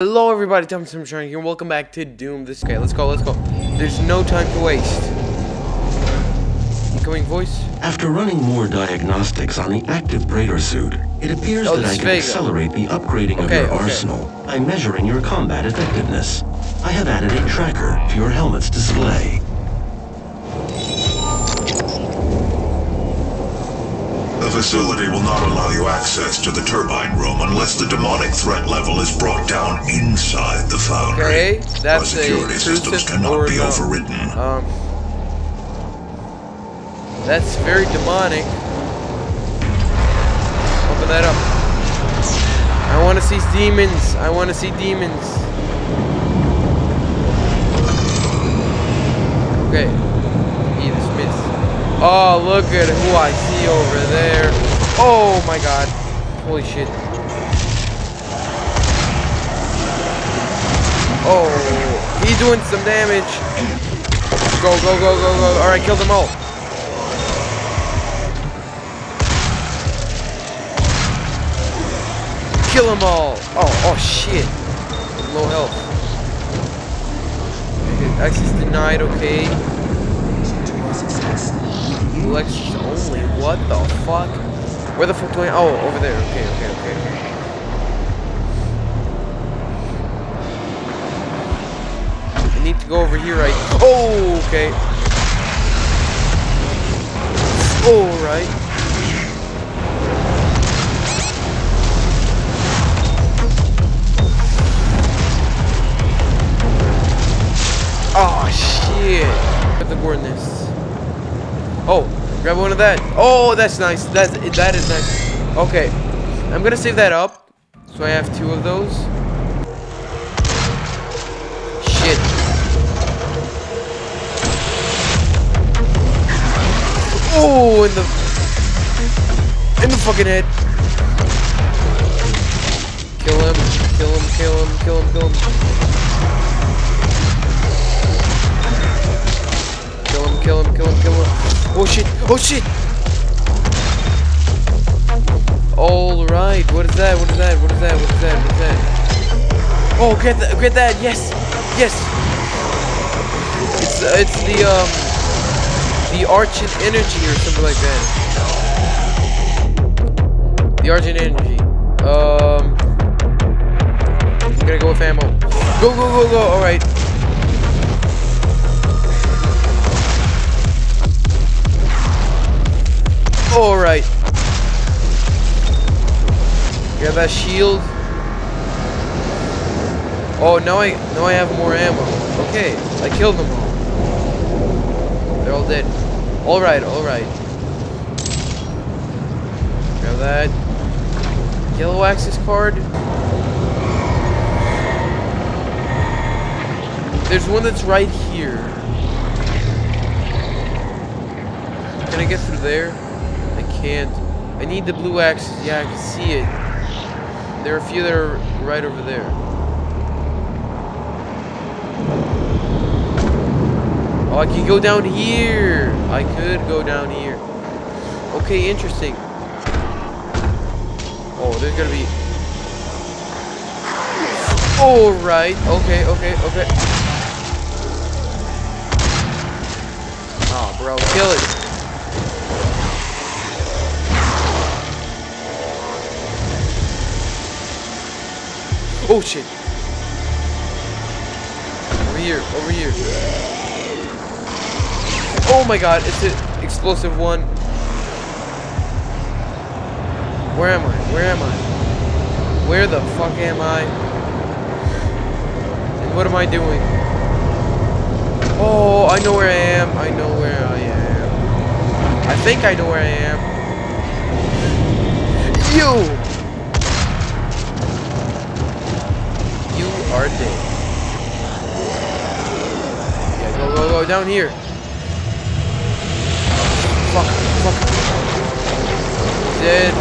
Hello everybody, Tom Sunshine here, welcome back to Doom this guy. Let's go, let's go. There's no time to waste. Incoming voice? After running more diagnostics on the active Praetor suit, it appears Oh, that I can Vega. accelerate the upgrading of your okay. arsenal by measuring your combat effectiveness. I have added a tracker to your helmet's display. The facility will not allow you access to the turbine room unless the demonic threat level is brought down inside the foundry. Okay, that's Our security a systems cannot be no. overridden. Um, that's very demonic. Open that up. I want to see demons. I want to see demons. Okay. Oh, look at who I see over there. Oh my god. Holy shit. Oh, he's doing some damage. Go, go, go, go, go. Alright, kill them all. Kill them all. Oh, oh shit. Low health. Access denied, okay. Elections only. What the fuck? Where the fuck do I? Oh, over there. Okay, okay, okay. I need to go over here, right? Oh, okay. All right. Oh shit! The coordinates. Oh, grab one of that. Oh, that's nice. That's that is nice. Okay, I'm gonna save that up, so I have two of those. Shit. Oh, in the in the fucking head. Kill him! Kill him! Kill him! Kill him! Kill him! Kill him, kill him, kill him. Oh shit, oh shit! Alright, what is that, what is that, what is that, what is that, what is that? Oh, get that, get that, yes, yes! It's, uh, it's the, um, the Argent Energy or something like that. The Argent Energy. Um, I'm gonna go with ammo. Go, go, go, go, alright. Alright. Got that shield. Oh, now I now I have more ammo. Okay, I killed them all. They're all dead. Alright, alright. Grab that. Yellow access card. There's one that's right here. Can I get through there? Can't. I need the blue axis. Yeah, I can see it. There are a few that are right over there. Oh, I can go down here. I could go down here. Okay, interesting. Oh, there's gonna be. All right. Okay. Okay. Okay. Oh, bro, kill it. Over here, over here. Oh my god, it's an explosive one. Where am I? Where am I? Where the fuck am I? And what am I doing? Oh, I know where I am. I know where I am. I think I know where I am. You down here. Fuck, fuck. Dead.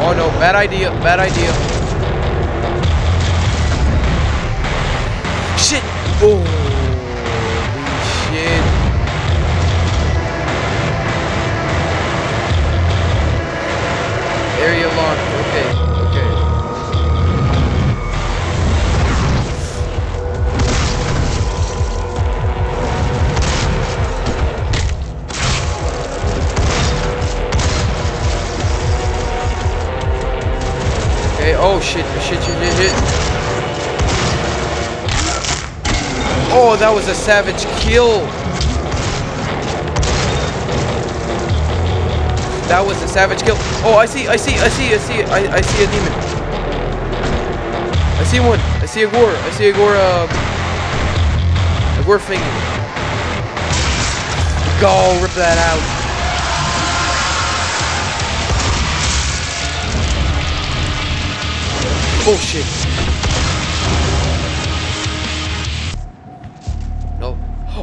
Oh no, bad idea, bad idea. Shit! Holy that was a savage kill. That was a savage kill. Oh, I see, I see, I see, I see, I, I see a demon. I see one. I see a gore. I see a gore, uh, a gore thingy. Go, rip that out. Bullshit.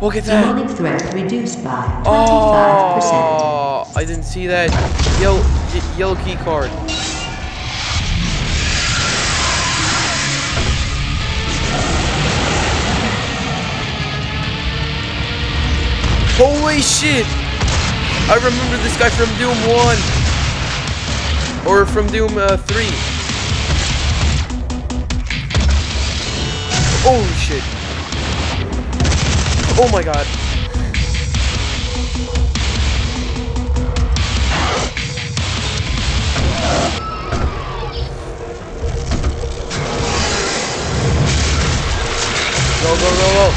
Oh, get that. Demonic threat reduced by 25%. Oh, I didn't see that. Yellow, yellow key card. Holy shit! I remember this guy from Doom 1. Or from Doom uh, 3. Holy shit. Oh my god. Go, go, go, go.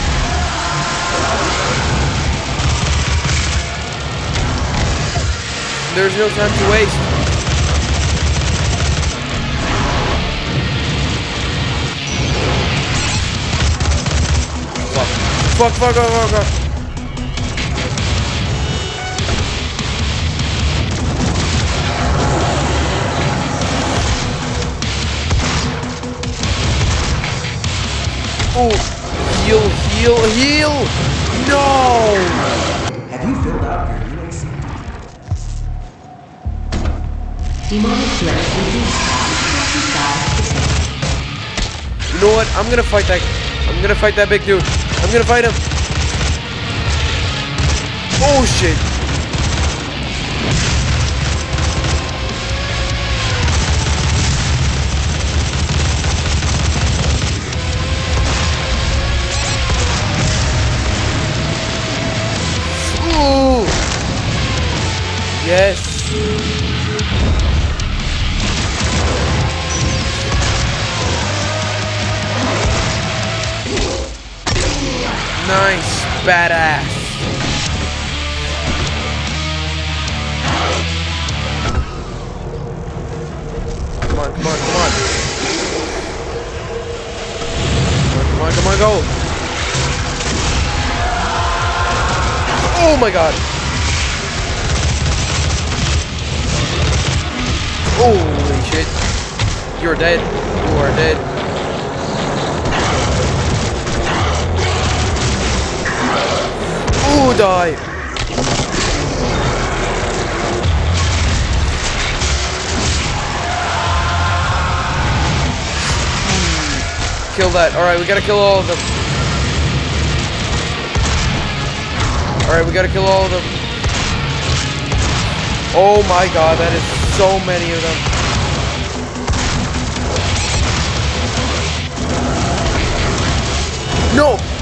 There's no time to waste. Fuck, fuck, fuck, fuck, fuck. Oh, heal, heal, heal! No! Have you filled out your UAC? Demonic threat reduced by 25%. You know what? I'm gonna fight that. I'm gonna fight that big dude. I'm gonna fight him. Oh shit! Badass. Come on, come on, come on. Come on, come on, come on, go. Oh my god. Holy shit. You're dead. You are dead. Ooh, hmm. die. Kill that. Alright, we gotta kill all of them. Alright, we gotta kill all of them. Oh my god, that is so many of them. No!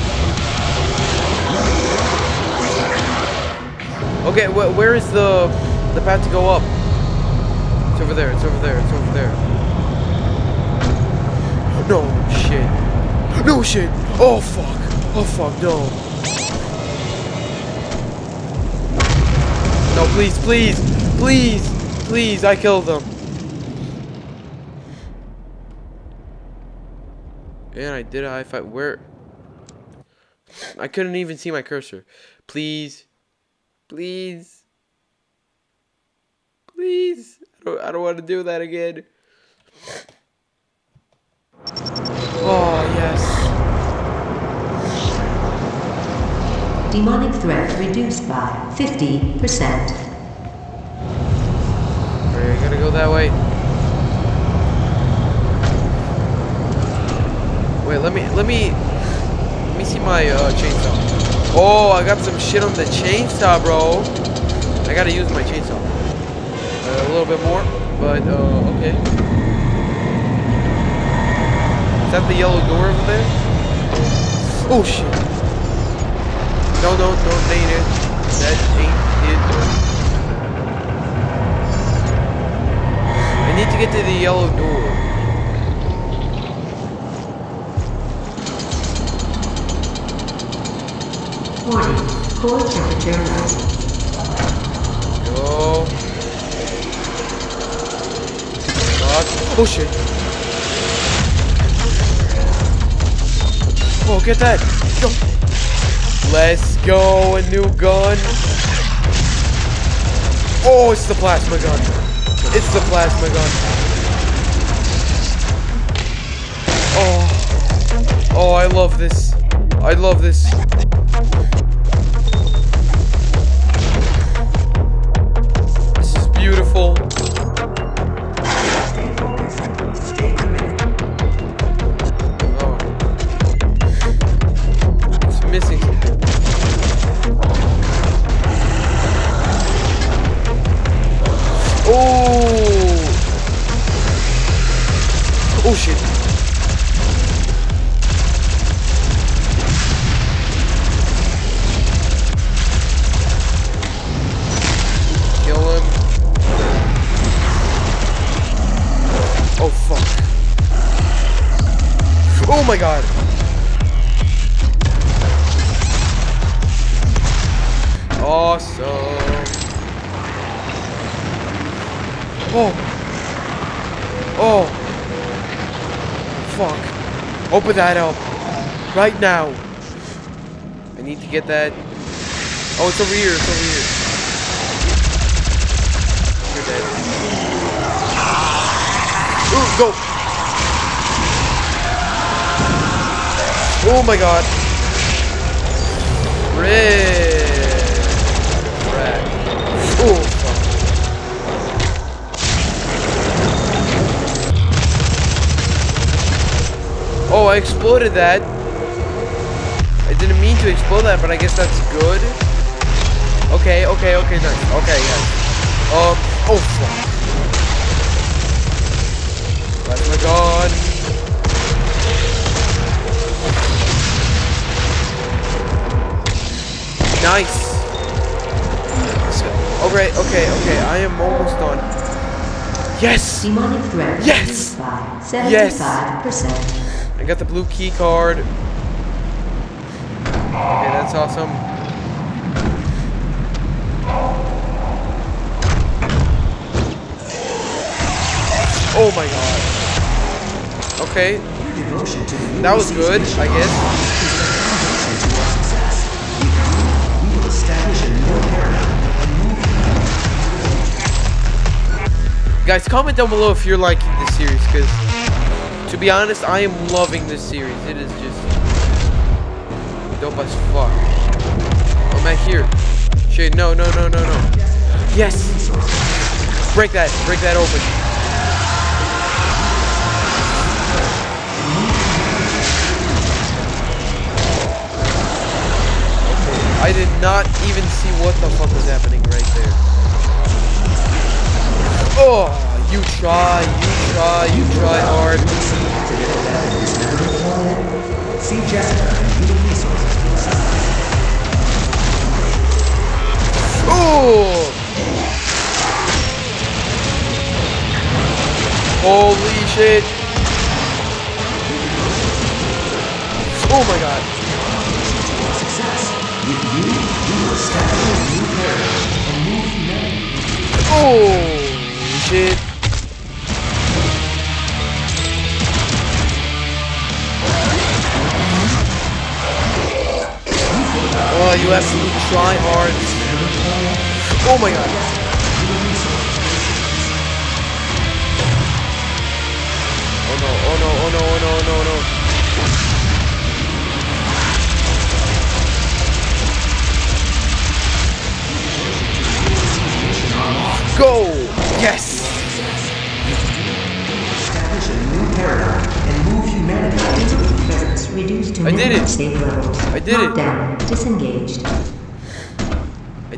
Okay, wh where is the the path to go up? It's over there. It's over there. It's over there. No shit. No shit. Oh fuck. Oh fuck. No. No, please, please, please, please. I killed them. And I did a high five. Where? I couldn't even see my cursor. Please. Please. Please. I don't, I don't want to do that again. Oh, yes. Demonic threat reduced by 50%. Alright, I gonna go that way. Wait, let me, let me, let me see my uh, chainsaw. Oh, I got some shit on the chainsaw, bro. I gotta use my chainsaw. Uh, a little bit more, but uh, okay. Is that the yellow door over there? Oh shit! No, no, no, that ain't it. That ain't it. I need to get to the yellow door. Core temperature rising. Go. Fuck. Oh shit. Oh, get that. Go. Let's go. A new gun. Oh, it's the plasma gun. It's the plasma gun. Oh. Oh, I love this. I love this. This is beautiful. Oh. Oh! Oh shit. Open that up. Right now. I need to get that. Oh, it's over here. It's over here. You're dead. Ooh, go. Oh my god. Red. Red. Oh, Oh, I exploded that. I didn't mean to explode that, but I guess that's good. Okay, okay, okay, nice. Okay, yes. Um, oh, fuck. That's my god. Nice. Alright, okay, okay, I am almost done. Yes! Demonic threat Yes! reduced by Yes! 75%. I got the blue key card. Okay, that's awesome. Oh my god. Okay, that was good, I guess. Guys, comment down below if you're liking this series, because to be honest, I am loving this series. It is just dope as fuck. Oh, I'm at here. Shit, no, no, no, no, no. Yes! Break that, break that open. Okay, I did not even see what the fuck was happening right there. Oh, you try, you try, you try hard. See Jessica and human resources to the side. Oh! Holy shit! Oh my god! Success. With you, we will establish a new paradigm and move humanity Oh Oh, you absolute try hard. Oh my god. Oh no, oh no, oh no, oh no,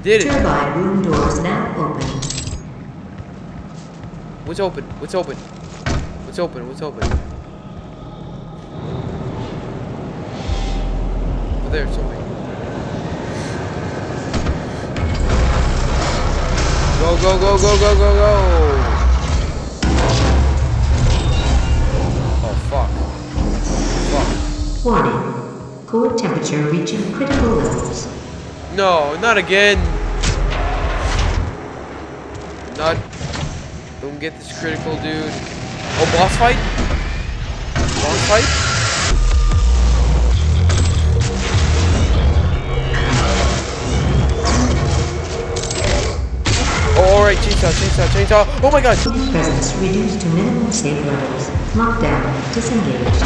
did it. Turbine room doors now open. What's open? What's open? What's open? What's open? Oh, Over there, it's open. Go, go, go, go, go, go, go! Oh, fuck. Fuck. Warning. Core temperature reaching critical levels. No, not again. Not. Don't get this critical, dude. Oh, boss fight? Boss fight? Oh, alright, chainsaw, chainsaw, chainsaw. Oh my god! Presence reduced to minimum safe levels. Lockdown disengaged.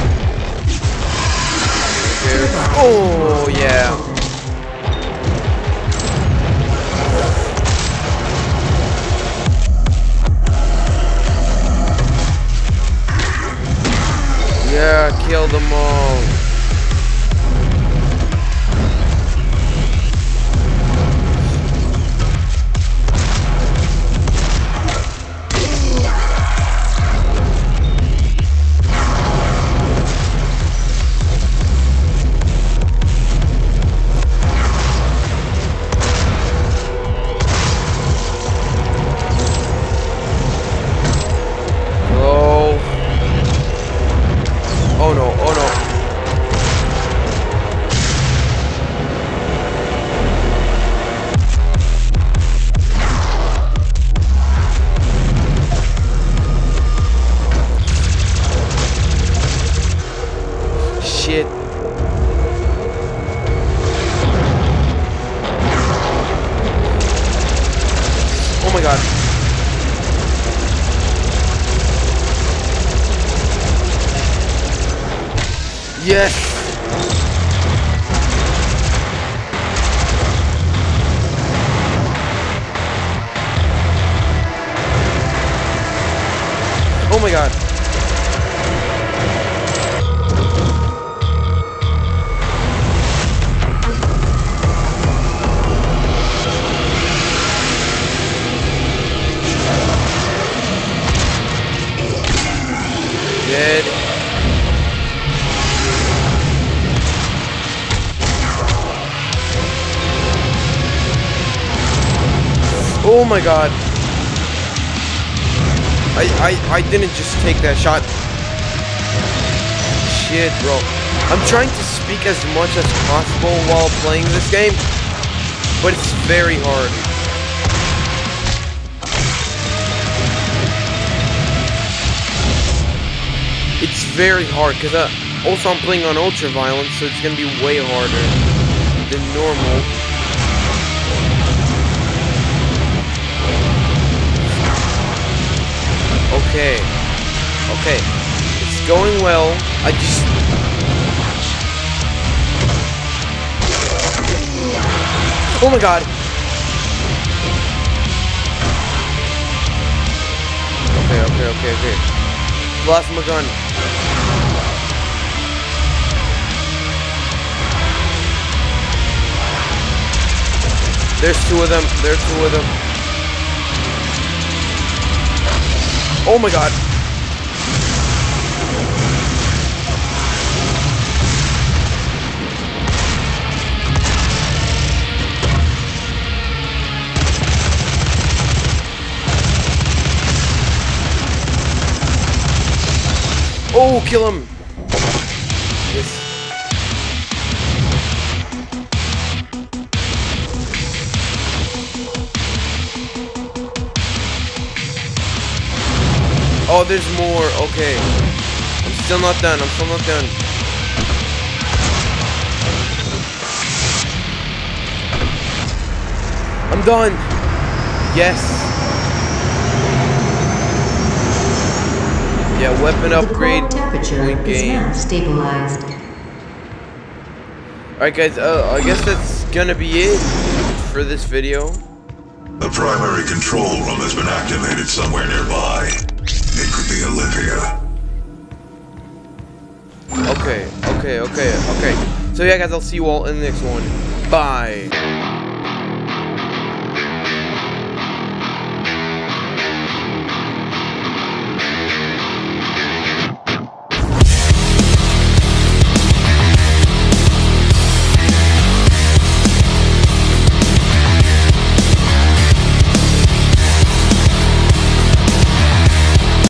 Oh. Yeah, kill Oh my god. Dead. Oh my god. I, I, I didn't just take that shot. Shit, bro. I'm trying to speak as much as possible while playing this game, but it's very hard. It's very hard, because uh, also I'm playing on Ultra Violence, so it's going to be way harder than normal. Okay. Okay. It's going well. I just... Oh my god. Okay, okay, okay, okay. Plasma gun. There's two of them. There's two of them. Oh my god. Oh, kill him. Oh, there's more. Okay. I'm still not done. I'm still not done. I'm done. Yes. Yeah, weapon upgrade. temperature Point is gain. now stabilized. Alright guys, uh, I guess that's gonna be it for this video. The primary control room has been activated somewhere nearby. Olivia. Okay, okay, okay, okay. So yeah guys, I'll see you all in the next one. Bye.